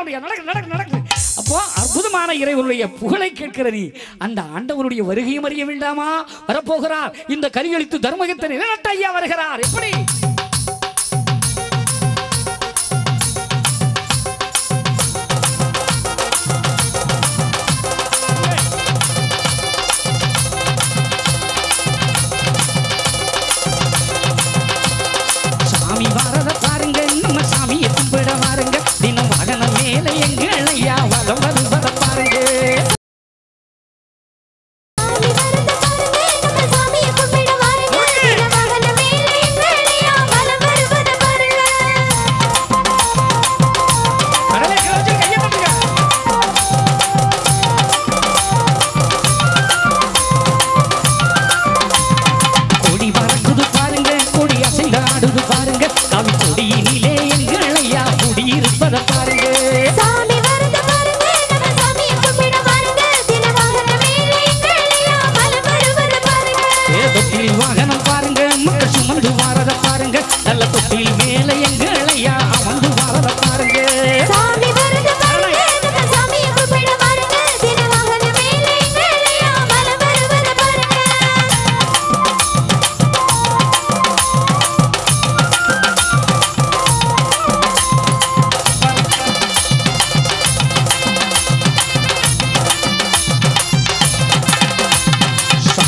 அப்படியா? நடக்கு நடக்கு நடக்கு. அப்போ அற்புதமான இறைவனுடைய புகழை கேட்கிற நீ அந்த ஆண்டவனுடைய வருகையும் அறிய வேண்டாமா? வரப்போகிறார். இந்த கலியளித்து தர்மகத்தை நிலநட்ட ஐயா வருகிறார். எப்படி?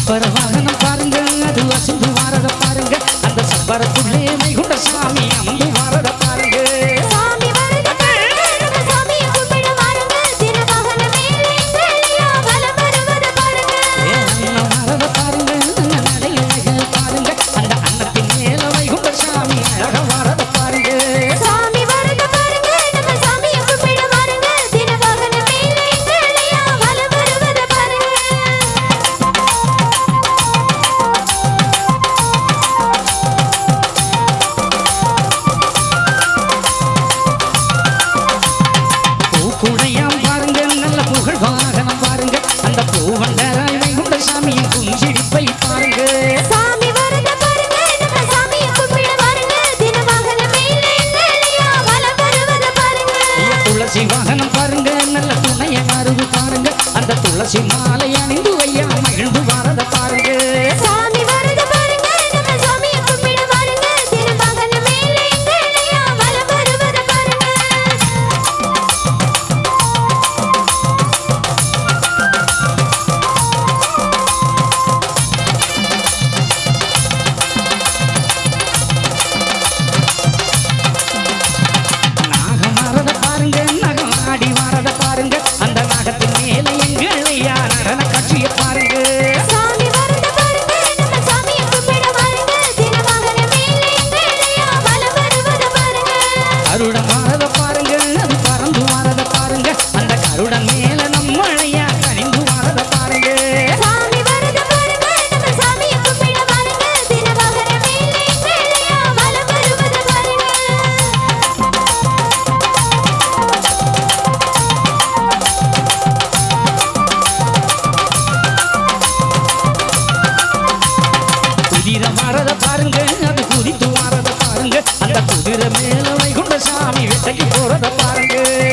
சப்பர வாகனம் பாருங்க அது அசந்து மாறத பாருங்க. அந்த சப்பரத்துள்ளே மைகுண்ட சாமி Shima. அள்ளி போறத பாருங்க.